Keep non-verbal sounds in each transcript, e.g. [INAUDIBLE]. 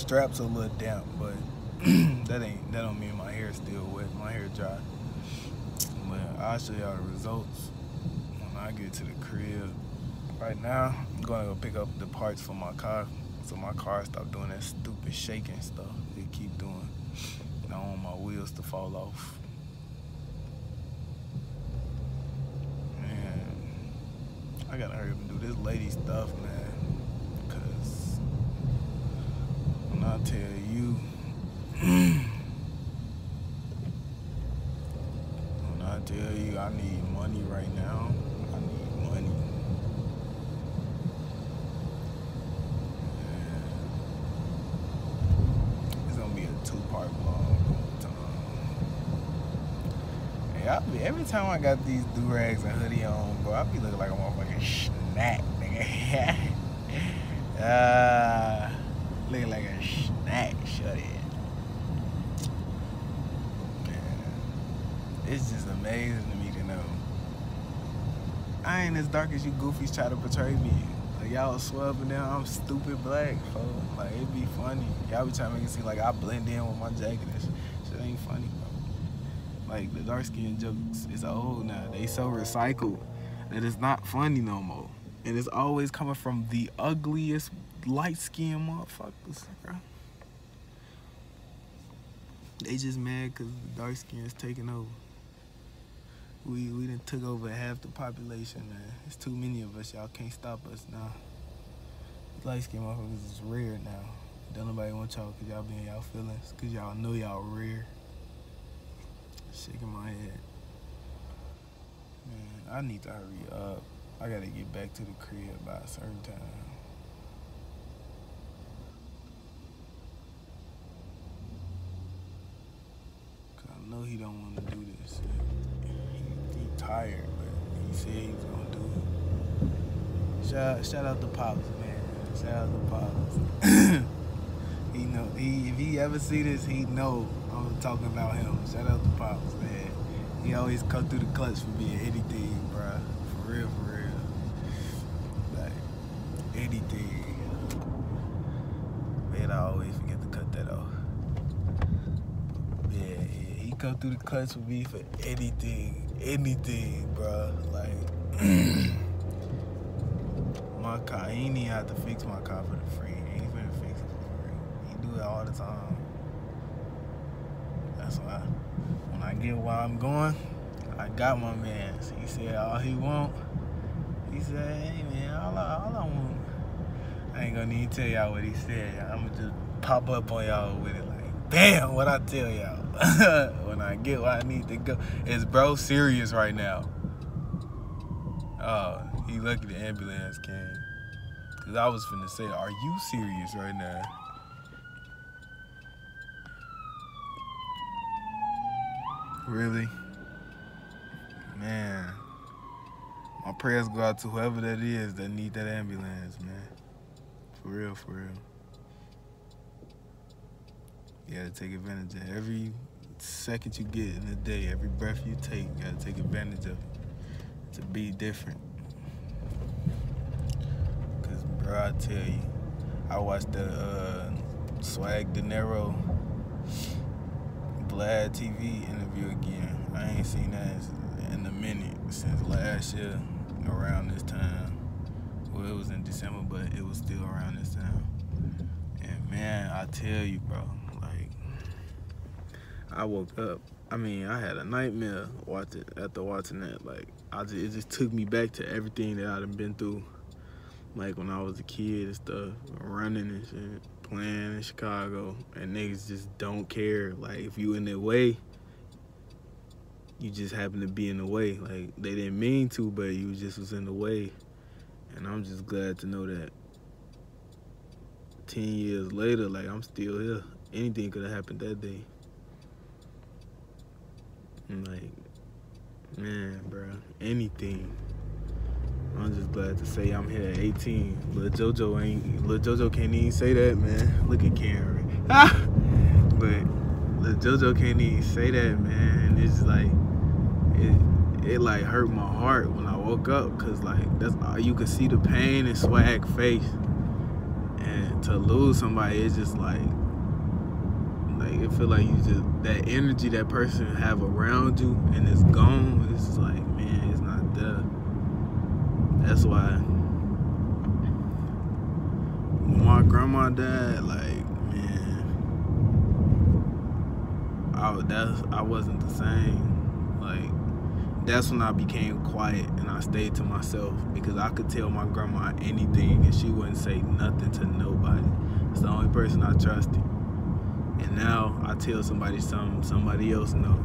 straps a little damp, but [CLEARS THROAT] that ain't that don't mean my hair still wet. My hair dry. But I'll show y'all the results when I get to the crib. Right now, I'm gonna go pick up the parts for my car so my car stop doing that stupid shaking stuff they keep doing. I want my wheels to fall off. I gotta hurry up and do this lady stuff, man. Cause when I tell you, [CLEARS THROAT] when I tell you I need money right now, I need money. It's gonna be a two-part vlog. Hey, I be, every time I got these do rags and hoodie on, bro, I be looking like a motherfucking snack, nigga. [LAUGHS] uh, looking like a snack, it. Man, it's just amazing to me to know. I ain't as dark as you goofies try to portray me. Like y'all up and down, I'm stupid black, folks. Like it'd be funny. Y'all be trying to make it seem like I blend in with my jacket and shit. Shit ain't funny, bro. Like the dark skin jokes is old now. They so recycled that it's not funny no more. And it's always coming from the ugliest light skinned motherfuckers, bro. They just mad cause the dark skin is taking over. We we done took over half the population, man. It's too many of us. Y'all can't stop us now. Light skinned motherfuckers is rare now. Don't nobody want y'all cause y'all be in y'all feelings. Cause y'all know y'all rare. Shaking my head. Man, I need to hurry up. I gotta get back to the crib by a certain time. Cause I know he don't want to do this. He, he tired, but he said he was gonna do it. Shout, shout out to Pops, man. Shout out to Pops. [COUGHS] he know he if he ever see this, he know I'm talking about him. Shout out to Pops, man. He always come through the clutch for being anything, bruh. For real, for real. Anything. Man, I always forget to cut that off. Yeah, yeah, he come through the clutch for me for anything, anything, bro. Like [CLEARS THROAT] my car, he ain't even have to fix my car for the free. He ain't finna fix it for free. He do it all the time. That's why when I get where I'm going, I got my man. He said all he want. He said, hey man, all I, all I want. I ain't gonna even tell y'all what he said. I'm gonna just pop up on y'all with it like, damn, what I tell y'all. [LAUGHS] when I get where I need to go. Is bro serious right now? Oh, he lucky the ambulance came. Cause I was finna say, are you serious right now? Really? Man. My prayers go out to whoever that is that need that ambulance, man. For real, for real. You gotta take advantage of every second you get in the day, every breath you take, you gotta take advantage of it to be different. Cause bro, I tell you, I watched the uh, Swag De Niro Vlad TV interview again. I ain't seen that in a minute since last year around this time. Well, it was in December, but it was still around this time. And man, I tell you, bro, like I woke up. I mean, I had a nightmare watching after watching that. Like, I just, it just took me back to everything that I'd been through, like when I was a kid and stuff, running and shit, playing in Chicago, and niggas just don't care. Like, if you in their way, you just happen to be in the way. Like, they didn't mean to, but you just was in the way. And I'm just glad to know that 10 years later, like, I'm still here. Anything could have happened that day. And like, man, bro, anything. I'm just glad to say I'm here at 18. Lil JoJo ain't, Lil JoJo can't even say that, man. Look at Karen. [LAUGHS] but Lil JoJo can't even say that, man. It's like, it, it like hurt my heart when I woke up because like that's all you could see the pain and swag face. And to lose somebody it's just like like it feel like you just that energy that person have around you and it's gone it's like man it's not there. That's why my grandma died like man I that's I wasn't the same. Like that's when I became quiet and I stayed to myself because I could tell my grandma anything and she wouldn't say nothing to nobody. It's the only person I trusted. And now I tell somebody something somebody else know.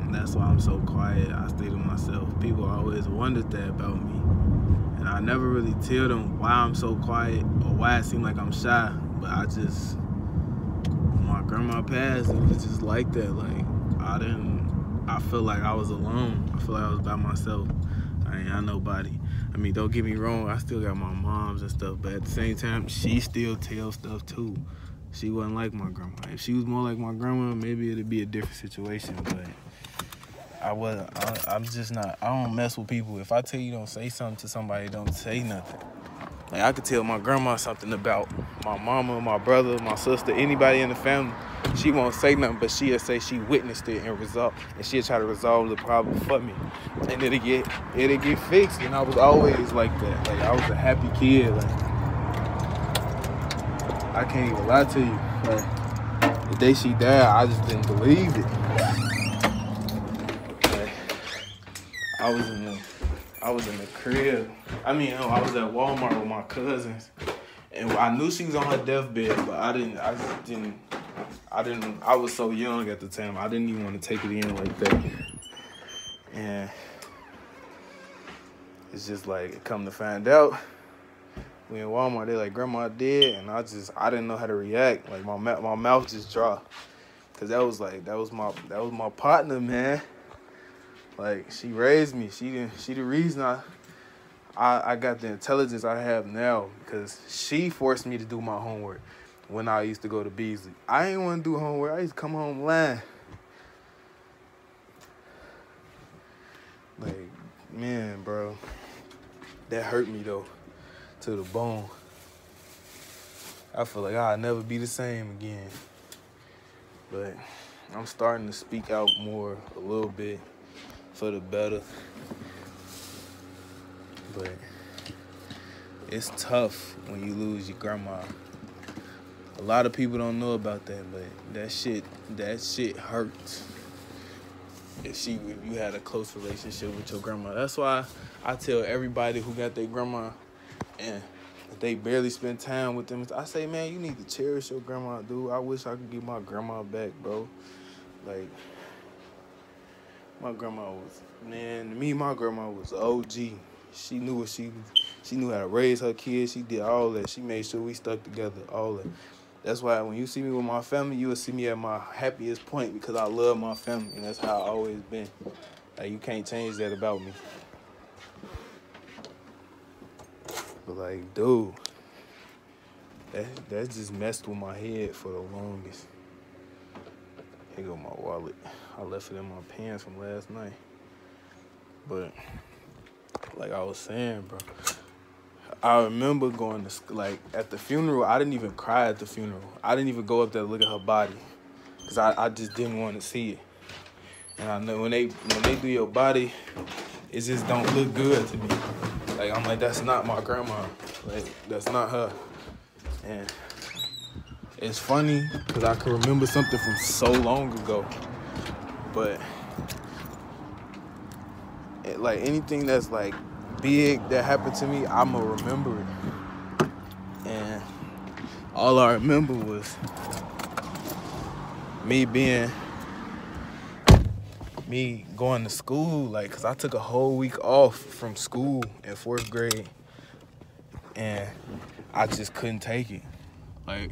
And that's why I'm so quiet. I stay to myself. People always wondered that about me. And I never really tell them why I'm so quiet or why it seems like I'm shy. But I just, my grandma passed, it was just like that. Like, I didn't I feel like I was alone. I feel like I was by myself. I ain't got nobody. I mean, don't get me wrong, I still got my moms and stuff, but at the same time, she still tells stuff too. She wasn't like my grandma. If she was more like my grandma, maybe it'd be a different situation, but I wasn't, I, I'm just not, I don't mess with people. If I tell you don't say something to somebody, don't say nothing. Like I could tell my grandma something about my mama, my brother, my sister, anybody in the family. She won't say nothing, but she'll say she witnessed it and resolve, and she'll try to resolve the problem for me, and it'll get it'll get fixed. And I was always like that. Like I was a happy kid. Like I can't even lie to you. Like the day she died, I just didn't believe it. Like, I was in the I was in the crib. I mean, I was at Walmart with my cousins, and I knew she was on her deathbed, but I didn't. I just didn't. I didn't. I was so young at the time. I didn't even want to take it in like that. And it's just like come to find out, we in Walmart. They like grandma did, and I just I didn't know how to react. Like my my mouth just dropped, cause that was like that was my that was my partner, man. Like she raised me. She didn't. She the reason I, I, I got the intelligence I have now because she forced me to do my homework when I used to go to Beasley. I ain't want to do homework. I used to come home lying. Like, man, bro, that hurt me though, to the bone. I feel like I'll never be the same again. But I'm starting to speak out more a little bit for the better. But it's tough when you lose your grandma. A lot of people don't know about that, but that shit that shit hurts. If she if you had a close relationship with your grandma. That's why I tell everybody who got their grandma and they barely spend time with them. I say, man, you need to cherish your grandma, dude. I wish I could get my grandma back, bro. Like my grandma was man. Me, my grandma was OG. She knew what she she knew how to raise her kids. She did all that. She made sure we stuck together. All that. That's why when you see me with my family, you will see me at my happiest point because I love my family, and that's how I always been. Like you can't change that about me. But like, dude, that that just messed with my head for the longest. Here go my wallet. I left it in my pants from last night. But like I was saying, bro, I remember going to like at the funeral. I didn't even cry at the funeral. I didn't even go up there to look at her body, cause I, I just didn't want to see it. And I know when they when they do your body, it just don't look good to me. Like I'm like that's not my grandma. Like that's not her. And it's funny because I can remember something from so long ago, but like anything that's like big that happened to me, I'ma remember it. And all I remember was me being me going to school, like, cause I took a whole week off from school in fourth grade, and I just couldn't take it. Like,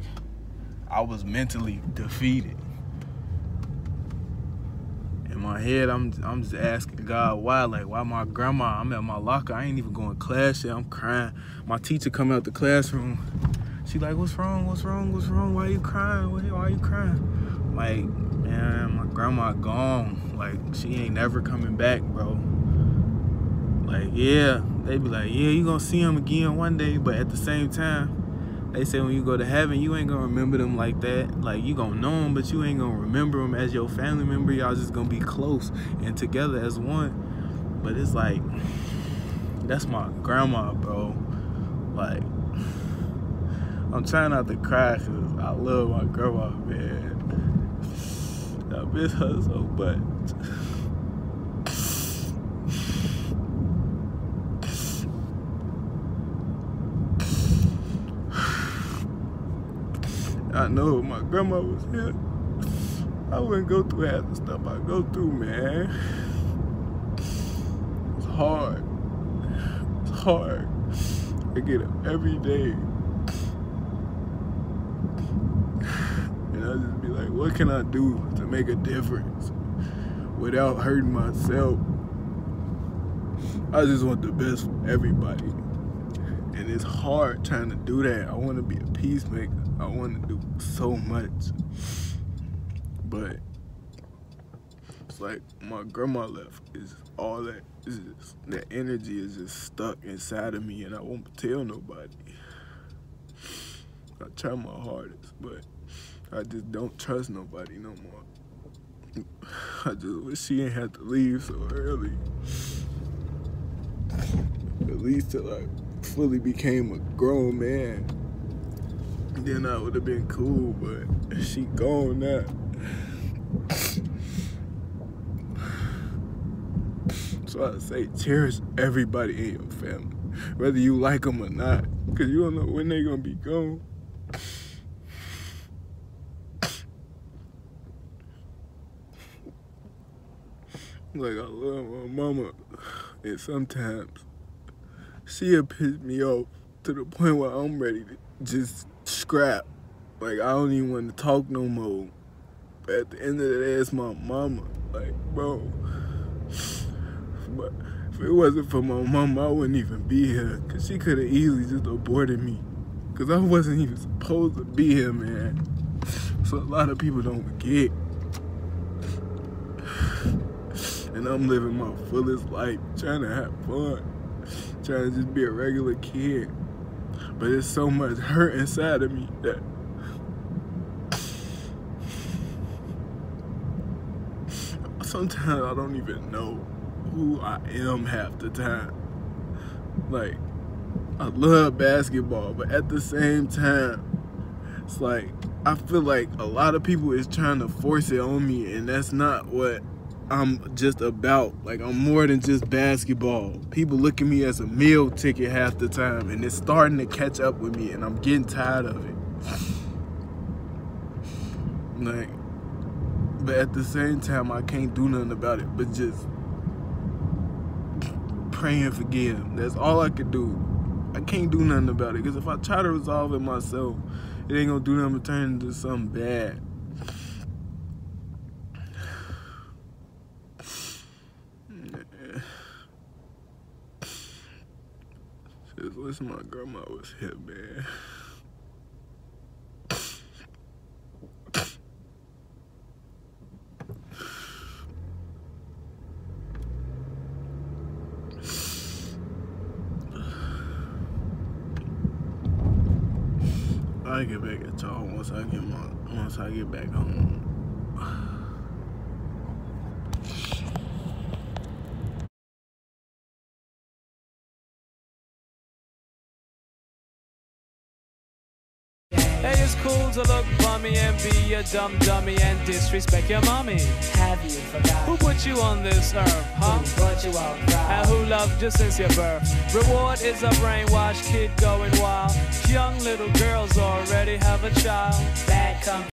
I was mentally defeated. My head, I'm I'm just asking God why, like why my grandma, I'm at my locker, I ain't even going to class yet, I'm crying. My teacher come out the classroom, she like, what's wrong, what's wrong, what's wrong, why you crying, why are you crying? like, man, man, my grandma gone. Like she ain't never coming back, bro. Like yeah, they be like, yeah, you gonna see him again one day, but at the same time, they say when you go to heaven, you ain't gonna remember them like that. Like you gonna know them, but you ain't gonna remember them as your family member. Y'all just gonna be close and together as one. But it's like, that's my grandma, bro. Like, I'm trying not to cry because I love my grandma, man. I miss her so much. I know if my grandma was here, I wouldn't go through half the stuff I go through, man. It's hard. It's hard. I get up every day. And I just be like, what can I do to make a difference without hurting myself? I just want the best for everybody. And it's hard trying to do that. I want to be a peacemaker. I want to do so much. But it's like my grandma left. Is all that is that energy is just stuck inside of me and I won't tell nobody. I try my hardest, but I just don't trust nobody no more. I just wish she ain't had to leave so early. At least till I fully became a grown man. Then I would have been cool, but she gone now. So I say cherish everybody in your family, whether you like them or not, because you don't know when they're going to be gone. Like I love my mama, and sometimes she'll piss me off to the point where I'm ready to just scrap. Like I don't even want to talk no more. But at the end of the day, it's my mama. Like, bro. [SIGHS] But if it wasn't for my mama, I wouldn't even be here. Cause she could have easily just aborted me. Cause I wasn't even supposed to be here, man. So a lot of people don't get. [SIGHS] And I'm living my fullest life, trying to have fun. Trying to just be a regular kid. But it's so much hurt inside of me that sometimes I don't even know who I am half the time. Like, I love basketball, but at the same time, it's like I feel like a lot of people is trying to force it on me, and that's not what I'm just about. Like I'm more than just basketball. People look at me as a meal ticket half the time, and it's starting to catch up with me, and I'm getting tired of it. Like, but at the same time, I can't do nothing about it, but just pray and forgive. That's all I can do. I can't do nothing about it because if I try to resolve it myself, it ain't gonna do nothing but turn into something bad. Just listen, my grandma was hip, man. I get back at y'all once I get my once I get back home. Hey, it's cool to look bummy and be a dumb dummy and disrespect your mommy. Have you forgot Who put you on this earth, huh? who brought you out And who loved you since your birth? Reward is a brainwashed kid going wild. Young little girls already have a child. Bad company.